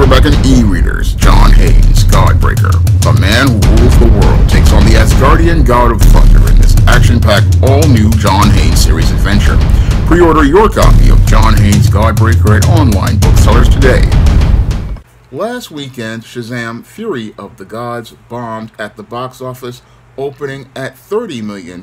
and e-readers, John Haynes, Godbreaker. The man who rules the world takes on the Asgardian god of thunder in this action-packed, all-new John Haynes series adventure. Pre-order your copy of John Haynes Godbreaker at online booksellers today. Last weekend, Shazam Fury of the Gods bombed at the box office, opening at $30 million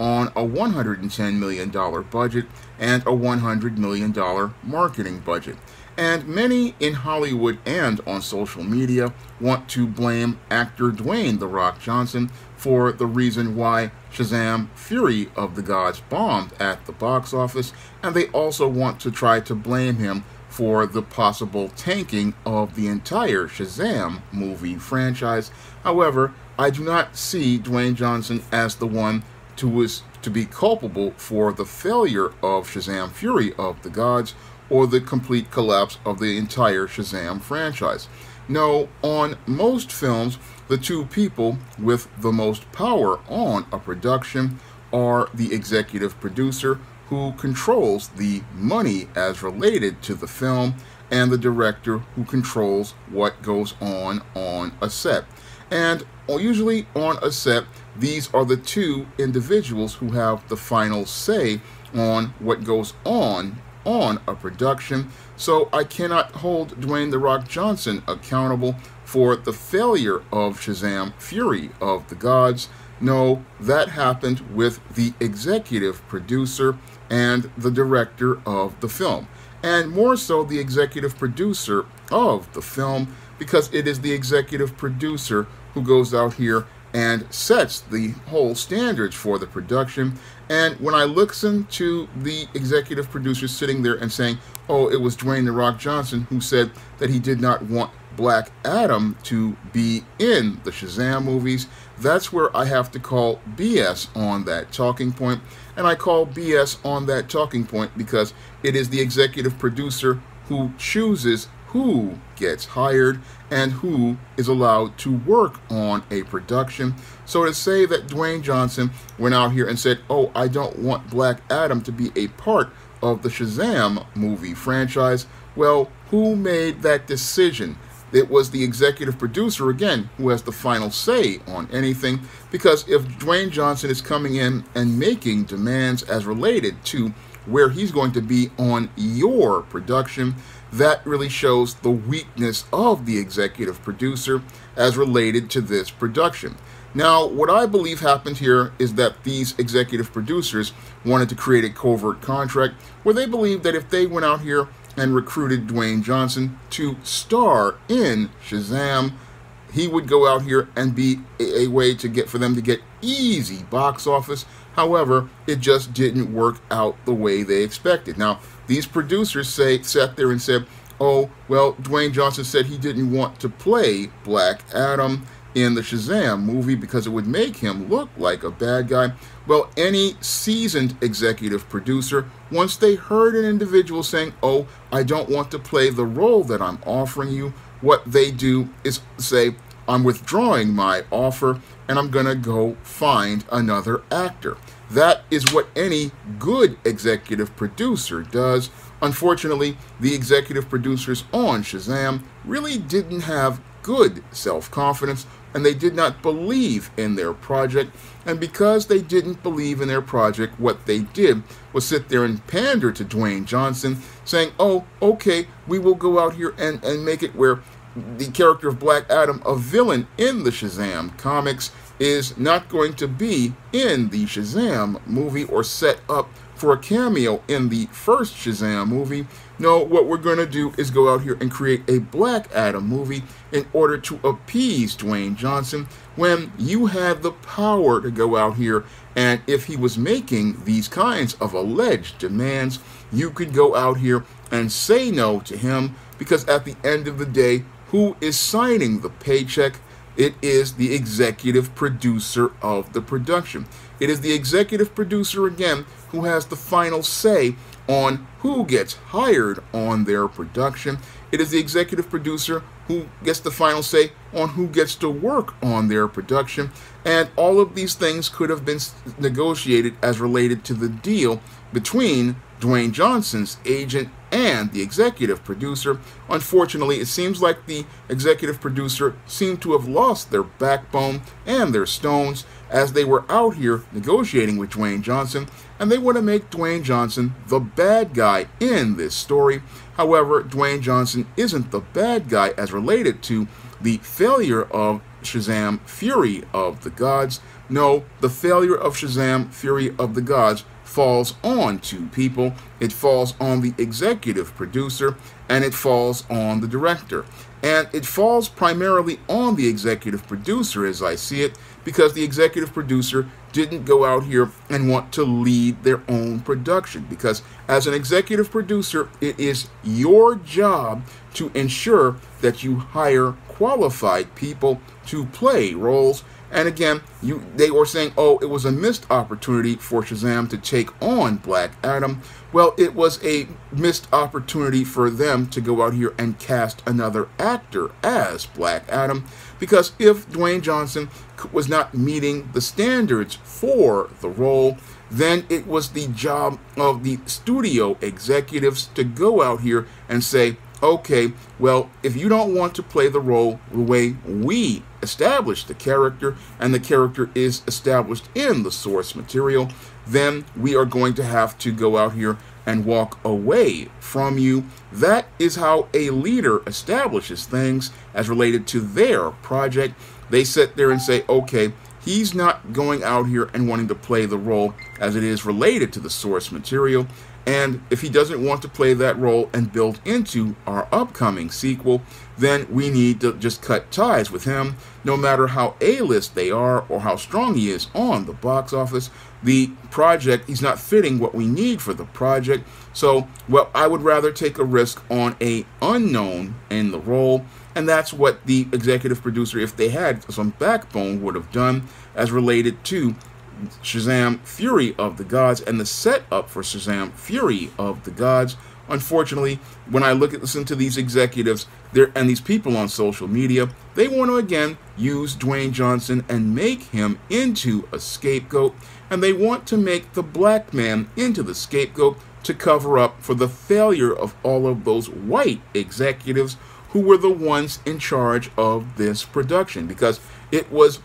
on a $110 million budget and a $100 million marketing budget. And many in Hollywood and on social media want to blame actor Dwayne The Rock Johnson for the reason why Shazam Fury of the Gods bombed at the box office, and they also want to try to blame him for the possible tanking of the entire Shazam movie franchise. However, I do not see Dwayne Johnson as the one to was to be culpable for the failure of Shazam Fury of the Gods or the complete collapse of the entire Shazam franchise. No, on most films, the two people with the most power on a production are the executive producer who controls the money as related to the film and the director who controls what goes on on a set. And usually on a set, these are the two individuals who have the final say on what goes on on a production. So I cannot hold Dwayne The Rock Johnson accountable for the failure of Shazam Fury of the Gods. No, that happened with the executive producer and the director of the film. And more so, the executive producer of the film, because it is the executive producer who goes out here and sets the whole standards for the production. And when I listen to the executive producer sitting there and saying, oh, it was Dwayne The Rock Johnson who said that he did not want Black Adam to be in the Shazam movies, that's where I have to call BS on that talking point. And I call BS on that talking point because it is the executive producer who chooses who gets hired and who is allowed to work on a production. So to say that Dwayne Johnson went out here and said, oh, I don't want Black Adam to be a part of the Shazam movie franchise, well, who made that decision? It was the executive producer, again, who has the final say on anything. Because if Dwayne Johnson is coming in and making demands as related to where he's going to be on your production, that really shows the weakness of the executive producer as related to this production. Now, what I believe happened here is that these executive producers wanted to create a covert contract where they believed that if they went out here and recruited Dwayne Johnson to star in Shazam, he would go out here and be a, a, way to get for them to get easy box office. However, it just didn't work out the way they expected. Now, these producers say sat there and said, "Oh, well, Dwayne Johnson said he didn't want to play Black Adam." in the Shazam movie because it would make him look like a bad guy. Well, any seasoned executive producer, once they heard an individual saying, Oh, I don't want to play the role that I'm offering you, what they do is say, I'm withdrawing my offer and I'm going to go find another actor. That is what any good executive producer does. Unfortunately, the executive producers on Shazam really didn't have good self confidence and they did not believe in their project. And because they didn't believe in their project, what they did was sit there and pander to Dwayne Johnson, saying, Oh, okay, we will go out here and, and make it where the character of Black Adam, a villain in the Shazam comics, is not going to be in the Shazam movie or set up for a cameo in the first Shazam movie. No, what we're going to do is go out here and create a Black Adam movie in order to appease Dwayne Johnson when you have the power to go out here and if he was making these kinds of alleged demands, you could go out here and say no to him because at the end of the day, who is signing the paycheck? It is the executive producer of the production. It is the executive producer again who has the final say on who gets hired on their production. It is the executive producer who gets the final say on who gets to work on their production. And all of these things could have been negotiated as related to the deal between Dwayne Johnson's agent and the executive producer. Unfortunately, it seems like the executive producer seemed to have lost their backbone and their stones as they were out here negotiating with Dwayne Johnson, and they want to make Dwayne Johnson the bad guy in this story. However, Dwayne Johnson isn't the bad guy as related to the failure of Shazam Fury of the Gods. No, the failure of Shazam Fury of the Gods falls on two people. It falls on the executive producer and it falls on the director. And it falls primarily on the executive producer as I see it because the executive producer didn't go out here and want to lead their own production. Because as an executive producer, it is your job to ensure that you hire qualified people to play roles and again, you they were saying, oh, it was a missed opportunity for Shazam to take on Black Adam. Well, it was a missed opportunity for them to go out here and cast another actor as Black Adam. Because if Dwayne Johnson was not meeting the standards for the role, then it was the job of the studio executives to go out here and say, okay, well, if you don't want to play the role the way we established the character, and the character is established in the source material, then we are going to have to go out here and walk away from you. That is how a leader establishes things as related to their project. They sit there and say, okay, he's not going out here and wanting to play the role as it is related to the source material. And if he doesn't want to play that role and build into our upcoming sequel, then we need to just cut ties with him. No matter how A-list they are or how strong he is on the box office, the project, he's not fitting what we need for the project. So, well, I would rather take a risk on a unknown in the role. And that's what the executive producer, if they had some backbone, would have done as related to Shazam Fury of the Gods and the setup for Shazam Fury of the Gods. Unfortunately, when I look at listen to these executives there and these people on social media, they want to again use Dwayne Johnson and make him into a scapegoat, and they want to make the black man into the scapegoat to cover up for the failure of all of those white executives who were the ones in charge of this production because it was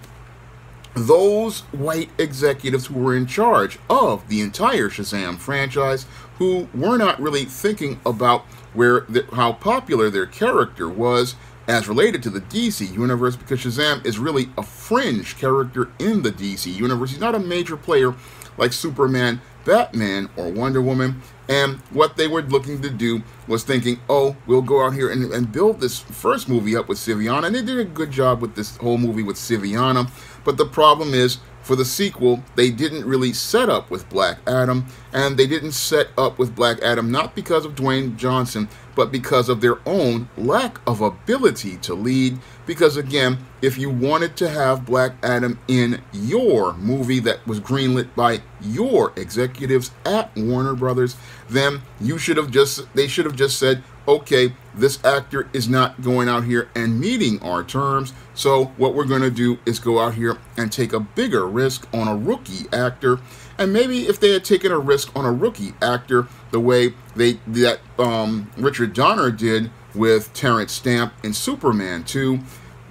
those white executives who were in charge of the entire Shazam franchise who were not really thinking about where the, how popular their character was as related to the DC universe because Shazam is really a fringe character in the DC universe. He's not a major player like Superman, Batman, or Wonder Woman. And what they were looking to do was thinking, oh, we'll go out here and, and build this first movie up with Sivana. And they did a good job with this whole movie with Sivana. But the problem is, for the sequel, they didn't really set up with Black Adam, and they didn't set up with Black Adam not because of Dwayne Johnson, but because of their own lack of ability to lead. Because again, if you wanted to have Black Adam in your movie that was greenlit by your executives at Warner Brothers, then you should have just they should have just said, okay, this actor is not going out here and meeting our terms. So what we're going to do is go out here and take a bigger risk on a rookie actor. And maybe if they had taken a risk on a rookie actor the way they that um, Richard Donner did with Terence Stamp in Superman 2,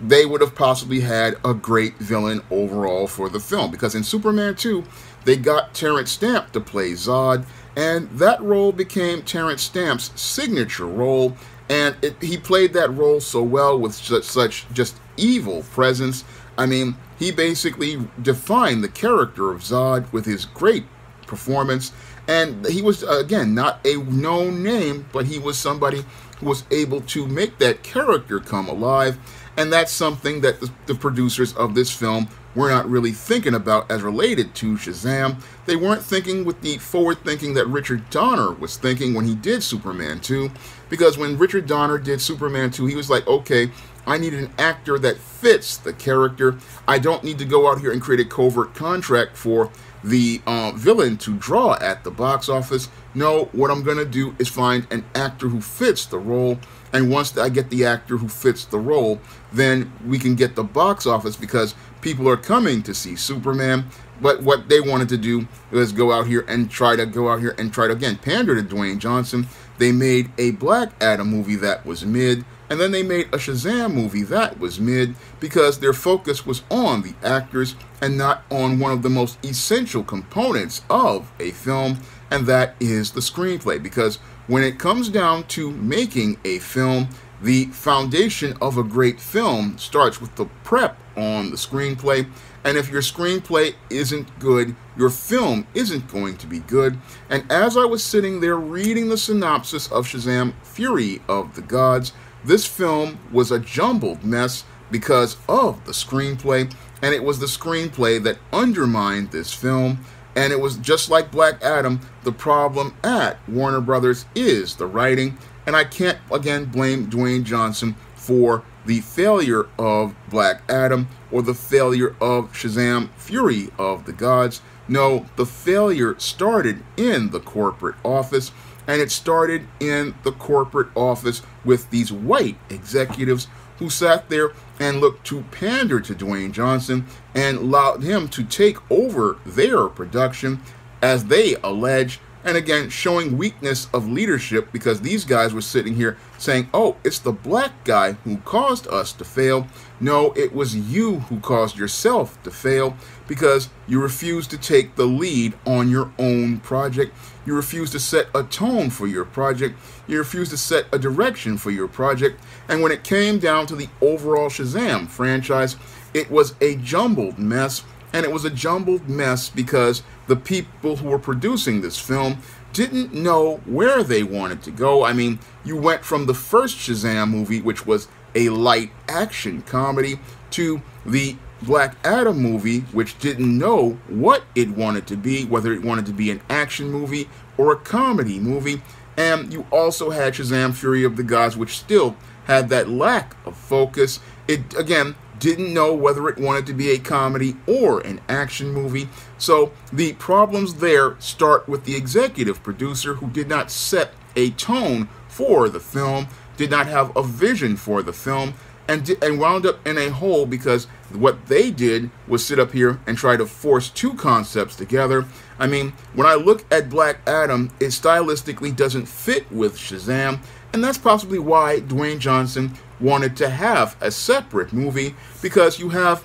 they would have possibly had a great villain overall for the film. Because in Superman 2, they got Terence Stamp to play Zod, and that role became Terence Stamp's signature role, and it, he played that role so well with such, such just evil presence. I mean, he basically defined the character of Zod with his great performance, and he was, again, not a known name, but he was somebody who was able to make that character come alive, and that's something that the, the producers of this film were not really thinking about as related to Shazam. They weren't thinking with the forward thinking that Richard Donner was thinking when he did Superman 2. Because when Richard Donner did Superman 2, he was like, okay, I need an actor that fits the character. I don't need to go out here and create a covert contract for the uh, villain to draw at the box office. No, what I'm going to do is find an actor who fits the role. And once I get the actor who fits the role, then we can get the box office because people are coming to see Superman. But what they wanted to do was go out here and try to go out here and try to again pander to Dwayne Johnson. They made a Black Adam movie that was mid, and then they made a Shazam movie that was mid because their focus was on the actors and not on one of the most essential components of a film, and that is the screenplay. Because when it comes down to making a film, the foundation of a great film starts with the prep on the screenplay and if your screenplay isn't good, your film isn't going to be good. And as I was sitting there reading the synopsis of Shazam Fury of the Gods, this film was a jumbled mess because of the screenplay. And it was the screenplay that undermined this film. And it was just like Black Adam, the problem at Warner Brothers is the writing. And I can't, again, blame Dwayne Johnson for the failure of Black Adam or the failure of Shazam Fury of the Gods. No, the failure started in the corporate office, and it started in the corporate office with these white executives who sat there and looked to pander to Dwayne Johnson and allowed him to take over their production as they allege and again, showing weakness of leadership because these guys were sitting here saying, oh, it's the black guy who caused us to fail. No, it was you who caused yourself to fail because you refused to take the lead on your own project. You refused to set a tone for your project. You refused to set a direction for your project. And when it came down to the overall Shazam franchise, it was a jumbled mess and it was a jumbled mess because the people who were producing this film didn't know where they wanted to go. I mean, you went from the first Shazam movie, which was a light action comedy, to the Black Adam movie, which didn't know what it wanted to be, whether it wanted to be an action movie or a comedy movie. And you also had Shazam Fury of the Gods, which still had that lack of focus. It again didn't know whether it wanted to be a comedy or an action movie. So the problems there start with the executive producer who did not set a tone for the film, did not have a vision for the film, and, and wound up in a hole because what they did was sit up here and try to force two concepts together. I mean, when I look at Black Adam, it stylistically doesn't fit with Shazam, and that's possibly why Dwayne Johnson wanted to have a separate movie because you have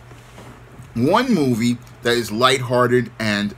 one movie that is lighthearted and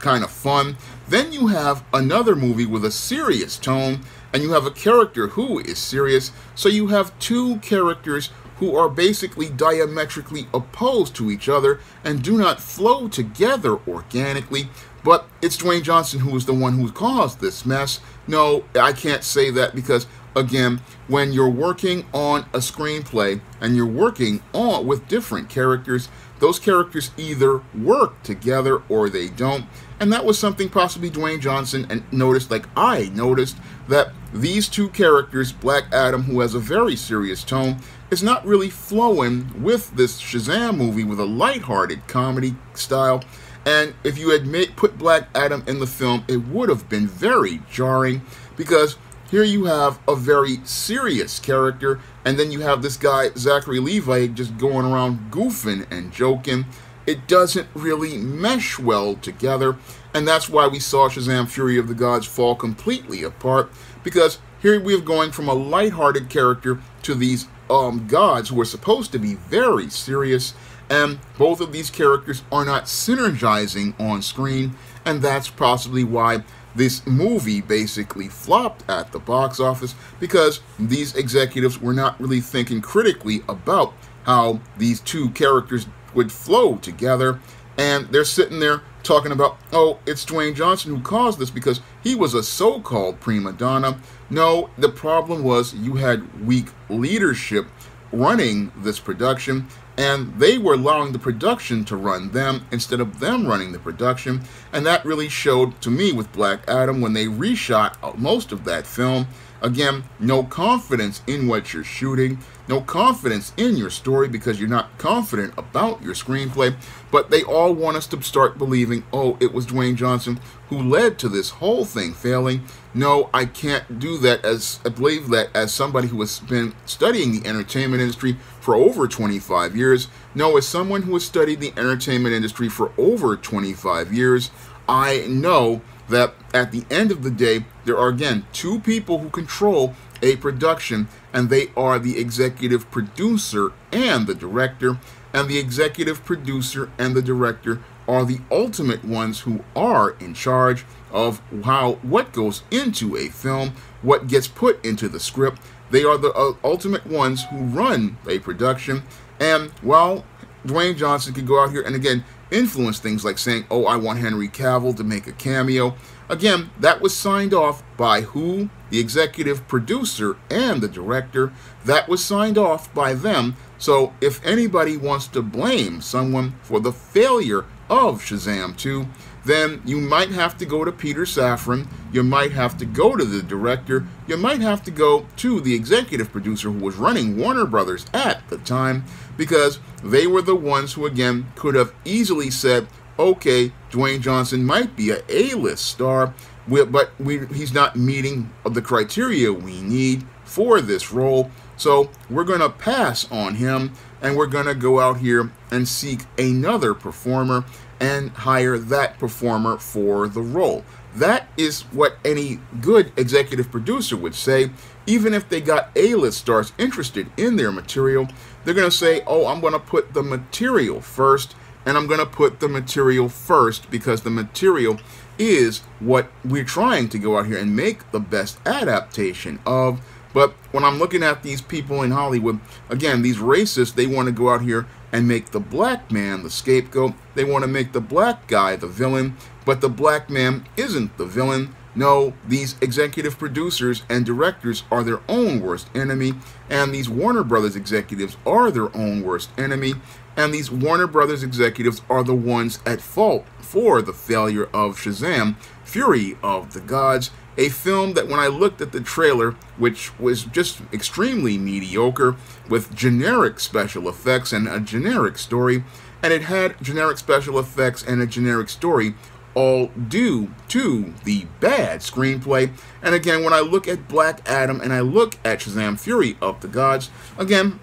kind of fun. Then you have another movie with a serious tone, and you have a character who is serious. So you have two characters who are basically diametrically opposed to each other and do not flow together organically. But it's Dwayne Johnson who is the one who caused this mess. No, I can't say that because again, when you're working on a screenplay and you're working on with different characters, those characters either work together or they don't. And that was something possibly Dwayne Johnson and noticed, like I noticed, that these two characters, Black Adam, who has a very serious tone, is not really flowing with this Shazam movie with a lighthearted comedy style. And if you had put Black Adam in the film, it would have been very jarring because here you have a very serious character, and then you have this guy, Zachary Levi, just going around goofing and joking. It doesn't really mesh well together, and that's why we saw Shazam Fury of the Gods fall completely apart, because here we are going from a lighthearted character to these um, gods who are supposed to be very serious, and both of these characters are not synergizing on screen, and that's possibly why this movie basically flopped at the box office because these executives were not really thinking critically about how these two characters would flow together. And they're sitting there talking about, oh, it's Dwayne Johnson who caused this because he was a so called prima donna. No, the problem was you had weak leadership running this production and they were allowing the production to run them instead of them running the production and that really showed to me with black adam when they reshot most of that film again no confidence in what you're shooting no confidence in your story because you're not confident about your screenplay but they all want us to start believing oh it was dwayne johnson who led to this whole thing failing no i can't do that as i believe that as somebody who has been studying the entertainment industry for over 25 years. No, as someone who has studied the entertainment industry for over 25 years, I know that at the end of the day, there are again two people who control a production, and they are the executive producer and the director. And the executive producer and the director are the ultimate ones who are in charge of how what goes into a film, what gets put into the script. They are the uh, ultimate ones who run a production. And while Dwayne Johnson could go out here and again influence things like saying, "Oh, I want Henry Cavill to make a cameo," Again, that was signed off by who? The executive producer and the director. That was signed off by them. So if anybody wants to blame someone for the failure of Shazam 2, then you might have to go to Peter Safran, you might have to go to the director, you might have to go to the executive producer who was running Warner Brothers at the time, because they were the ones who, again, could have easily said, okay, Dwayne Johnson might be a A-list star, but we, he's not meeting the criteria we need for this role. So we're going to pass on him and we're going to go out here and seek another performer and hire that performer for the role. That is what any good executive producer would say. Even if they got A-list stars interested in their material, they're going to say, oh, I'm going to put the material first and I'm going to put the material first because the material is what we're trying to go out here and make the best adaptation of. But when I'm looking at these people in Hollywood, again, these racists, they want to go out here and make the black man the scapegoat. They want to make the black guy the villain, but the black man isn't the villain. No, these executive producers and directors are their own worst enemy, and these Warner Brothers executives are their own worst enemy, and these Warner Brothers executives are the ones at fault for the failure of Shazam, Fury of the Gods, a film that when I looked at the trailer, which was just extremely mediocre, with generic special effects and a generic story, and it had generic special effects and a generic story, all due to the bad screenplay. And again, when I look at Black Adam and I look at Shazam Fury of the Gods, again,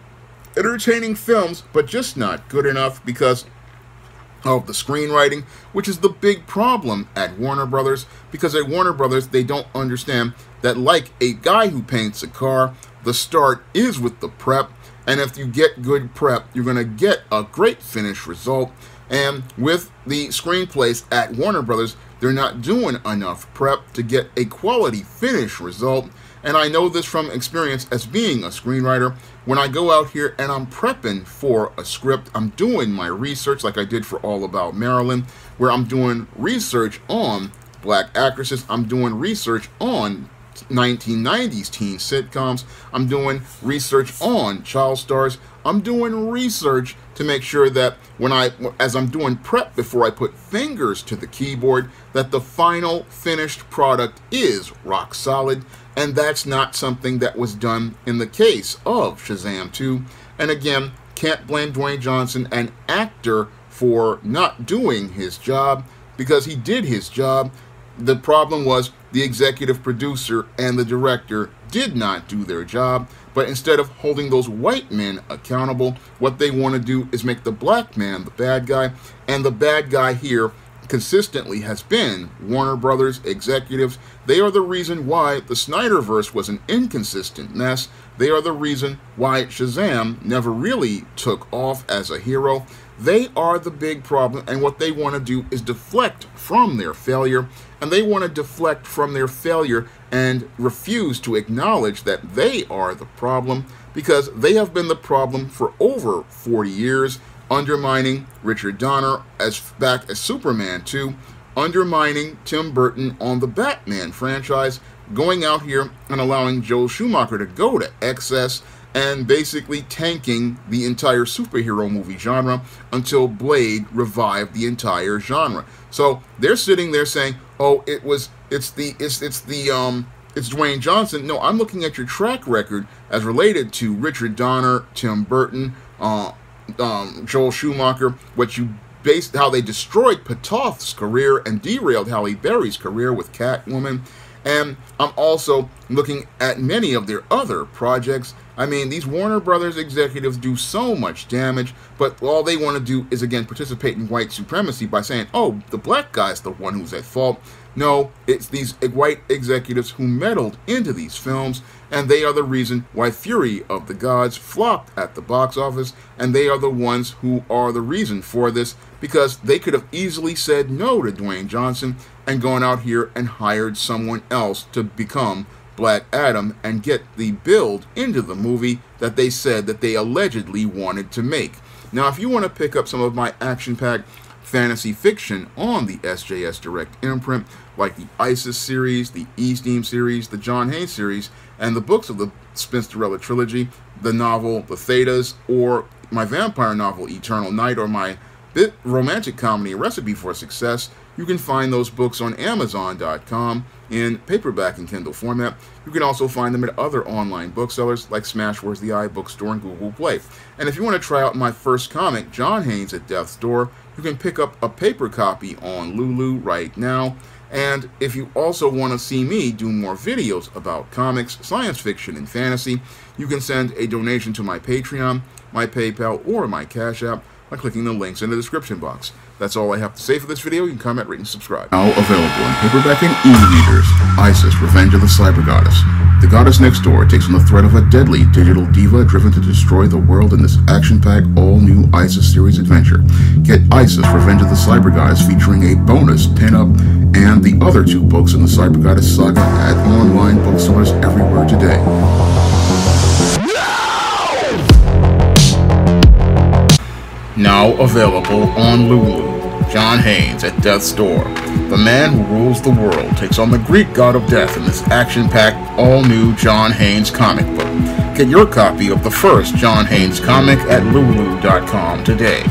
entertaining films, but just not good enough because of the screenwriting, which is the big problem at Warner Brothers, because at Warner Brothers, they don't understand that like a guy who paints a car, the start is with the prep, and if you get good prep, you're going to get a great finished result. And with the screenplays at Warner Brothers, they're not doing enough prep to get a quality finish result. And I know this from experience as being a screenwriter. When I go out here and I'm prepping for a script, I'm doing my research like I did for All About Maryland, where I'm doing research on black actresses. I'm doing research on 1990s teen sitcoms. I'm doing research on child stars. I'm doing research to make sure that when I, as I'm doing prep before I put fingers to the keyboard, that the final finished product is rock solid. And that's not something that was done in the case of Shazam 2. And again, can't blame Dwayne Johnson, an actor, for not doing his job because he did his job. The problem was the executive producer and the director did not do their job, but instead of holding those white men accountable, what they want to do is make the black man the bad guy, and the bad guy here consistently has been Warner Brothers executives. They are the reason why the Snyderverse was an inconsistent mess. They are the reason why Shazam never really took off as a hero. They are the big problem, and what they want to do is deflect from their failure, and they want to deflect from their failure and refuse to acknowledge that they are the problem because they have been the problem for over 40 years undermining Richard Donner as back as Superman 2, undermining Tim Burton on the Batman franchise, going out here and allowing Joel Schumacher to go to excess and basically tanking the entire superhero movie genre until Blade revived the entire genre. So they're sitting there saying, "Oh, it was it's the it's it's the um it's Dwayne Johnson." No, I'm looking at your track record as related to Richard Donner, Tim Burton, uh, um, Joel Schumacher, what you based how they destroyed Pitof's career and derailed Halle Berry's career with Catwoman. And I'm also looking at many of their other projects, I mean, these Warner Brothers executives do so much damage, but all they want to do is again participate in white supremacy by saying, oh, the black guy's the one who's at fault. No, it's these white executives who meddled into these films, and they are the reason why Fury of the Gods flopped at the box office, and they are the ones who are the reason for this because they could have easily said no to Dwayne Johnson and gone out here and hired someone else to become Black Adam and get the build into the movie that they said that they allegedly wanted to make. Now, if you want to pick up some of my action packed fantasy fiction on the SJS Direct imprint, like the ISIS series, the E-Steam series, the John Haynes series, and the books of the Spinsterella trilogy, the novel The Thetas, or my vampire novel Eternal Night, or my bit romantic comedy Recipe for Success, you can find those books on Amazon.com in paperback and Kindle format. You can also find them at other online booksellers like Smashwords the iBookstore, and Google Play. And if you want to try out my first comic, John Haynes at Death's Door, you can pick up a paper copy on Lulu right now. And if you also want to see me do more videos about comics, science fiction, and fantasy, you can send a donation to my Patreon, my PayPal, or my Cash App by clicking the links in the description box. That's all I have to say for this video. You can comment, rate, and subscribe. Now available in paperback and e-readers, ISIS, Revenge of the Cyber Goddess. The goddess next door takes on the threat of a deadly digital diva driven to destroy the world in this action-packed, all-new ISIS series adventure. Get ISIS, Revenge of the Cyber Goddess featuring a bonus pin-up and the other two books in the Cyber Goddess saga at online booksellers everywhere today. Now available on Lulu. John Haynes at Death's Door. The man who rules the world takes on the Greek god of death in this action-packed, all-new John Haynes comic book. Get your copy of the first John Haynes comic at lulu.com today.